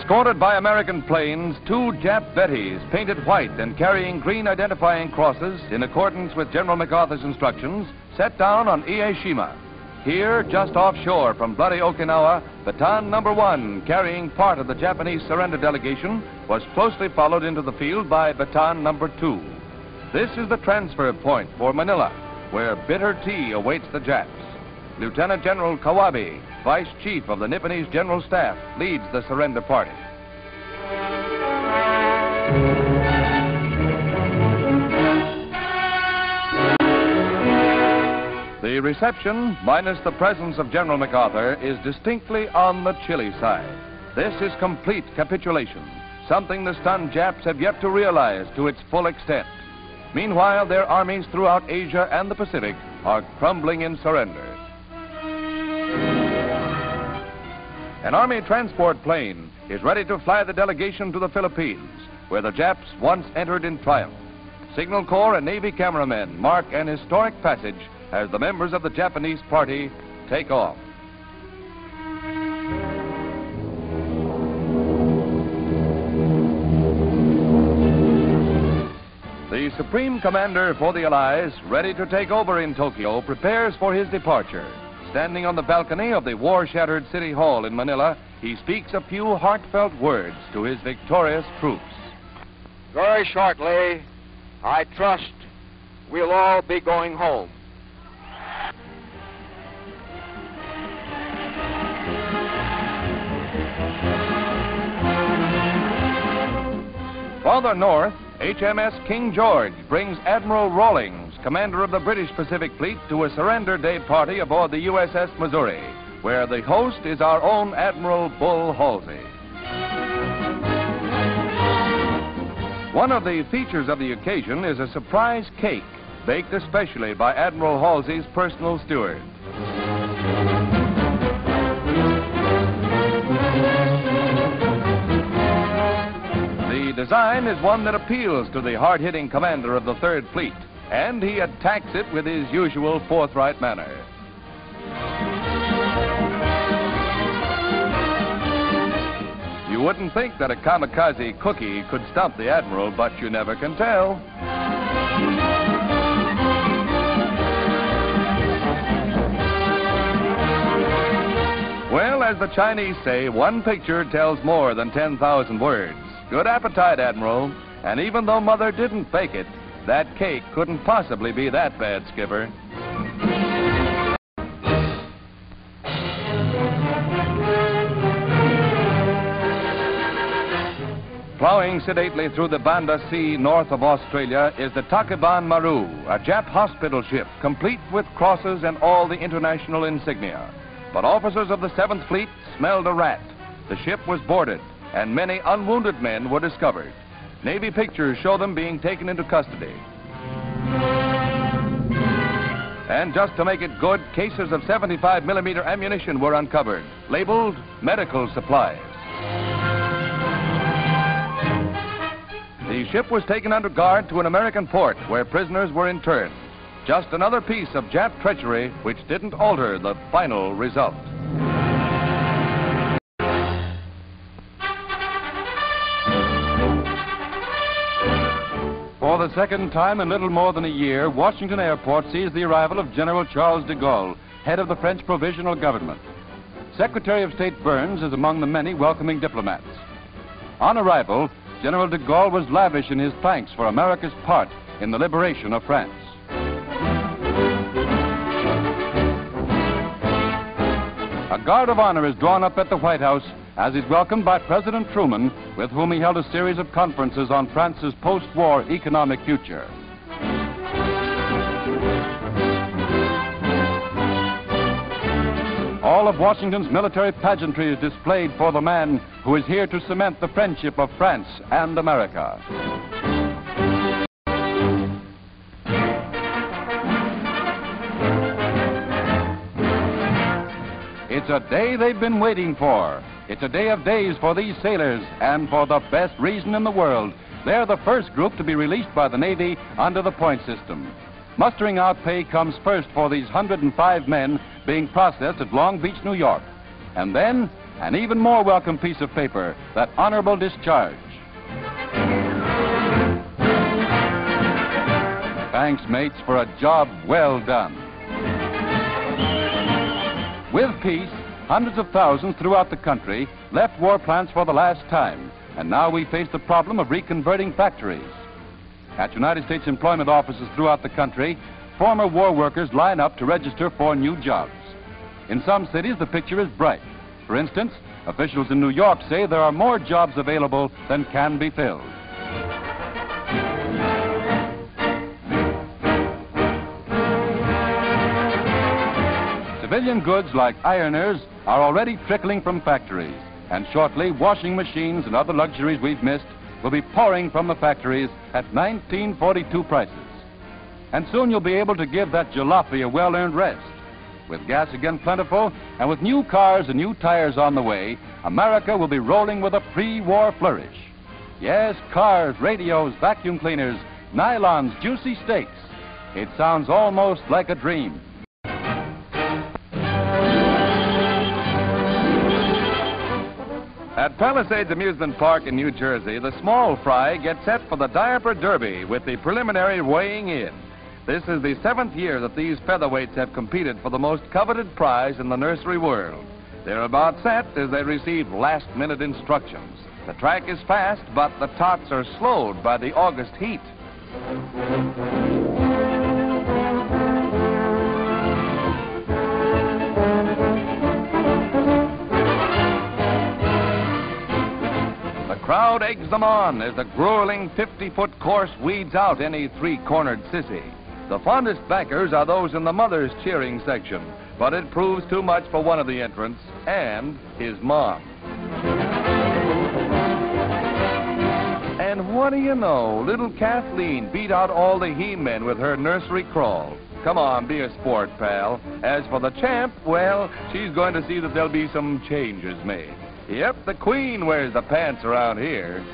Escorted by American planes, two Jap Bettys, painted white and carrying green identifying crosses in accordance with General MacArthur's instructions, set down on Ie Shima. Here, just offshore from bloody Okinawa, Bataan number one, carrying part of the Japanese surrender delegation, was closely followed into the field by Bataan number two. This is the transfer point for Manila, where bitter tea awaits the Japs. Lieutenant General Kawabe, Vice Chief of the Nipponese General Staff, leads the surrender party. The reception, minus the presence of General MacArthur, is distinctly on the chilly side. This is complete capitulation, something the stunned Japs have yet to realize to its full extent. Meanwhile, their armies throughout Asia and the Pacific are crumbling in surrender. An Army transport plane is ready to fly the delegation to the Philippines, where the Japs once entered in triumph. Signal Corps and Navy cameramen mark an historic passage as the members of the Japanese party take off. The Supreme Commander for the Allies, ready to take over in Tokyo, prepares for his departure. Standing on the balcony of the war-shattered City Hall in Manila, he speaks a few heartfelt words to his victorious troops. Very shortly, I trust we'll all be going home. Farther north, HMS King George brings Admiral Rawlings, commander of the British Pacific Fleet, to a surrender day party aboard the USS Missouri, where the host is our own Admiral Bull Halsey. One of the features of the occasion is a surprise cake baked especially by Admiral Halsey's personal steward. The design is one that appeals to the hard-hitting commander of the Third Fleet, and he attacks it with his usual forthright manner. You wouldn't think that a kamikaze cookie could stump the Admiral, but you never can tell. Well, as the Chinese say, one picture tells more than 10,000 words. Good appetite, Admiral. And even though Mother didn't bake it, that cake couldn't possibly be that bad, Skipper. Plowing sedately through the Banda Sea north of Australia is the Tachibana Maru, a Jap hospital ship complete with crosses and all the international insignia. But officers of the 7th Fleet smelled a rat. The ship was boarded, and many unwounded men were discovered. Navy pictures show them being taken into custody. And just to make it good, cases of 75 millimeter ammunition were uncovered, labeled medical supplies. The ship was taken under guard to an American port where prisoners were interned. Just another piece of Jap treachery which didn't alter the final result. The second time in little more than a year, Washington Airport sees the arrival of General Charles de Gaulle, head of the French provisional government. Secretary of State Byrnes is among the many welcoming diplomats. On arrival, General de Gaulle was lavish in his thanks for America's part in the liberation of France. A guard of honor is drawn up at the White House as he's welcomed by President Truman, with whom he held a series of conferences on France's post-war economic future. All of Washington's military pageantry is displayed for the man who is here to cement the friendship of France and America. It's a day they've been waiting for. It's a day of days for these sailors, and for the best reason in the world. They're the first group to be released by the Navy under the point system. Mustering out pay comes first for these 105 men being processed at Long Beach, New York. And then An even more welcome piece of paper, that honorable discharge. Thanks, mates, for a job well done. With peace, hundreds of thousands throughout the country left war plants for the last time, and now we face the problem of reconverting factories. At United States employment offices throughout the country, former war workers line up to register for new jobs. In some cities, the picture is bright. For instance, officials in New York say there are more jobs available than can be filled. Civilian goods like ironers are already trickling from factories, and shortly washing machines and other luxuries we've missed will be pouring from the factories at 1942 prices. And soon you'll be able to give that jalopy a well-earned rest. With gas again plentiful, and with new cars and new tires on the way, America will be rolling with a pre-war flourish. Yes, cars, radios, vacuum cleaners, nylons, juicy steaks. It sounds almost like a dream. At Palisades Amusement Park in New Jersey, the small fry gets set for the Diaper Derby with the preliminary weighing in. This is the seventh year that these featherweights have competed for the most coveted prize in the nursery world. They're about set as they receive last-minute instructions. The track is fast, but the tots are slowed by the August heat. Crowd eggs them on as the grueling 50-foot course weeds out any three-cornered sissy. The fondest backers are those in the mother's cheering section, but it proves too much for one of the entrants and his mom. And what do you know? Little Kathleen beat out all the he-men with her nursery crawl. Come on, be a sport, pal. As for the champ, well, she's going to see that there'll be some changes made. Yep, the queen wears the pants around here.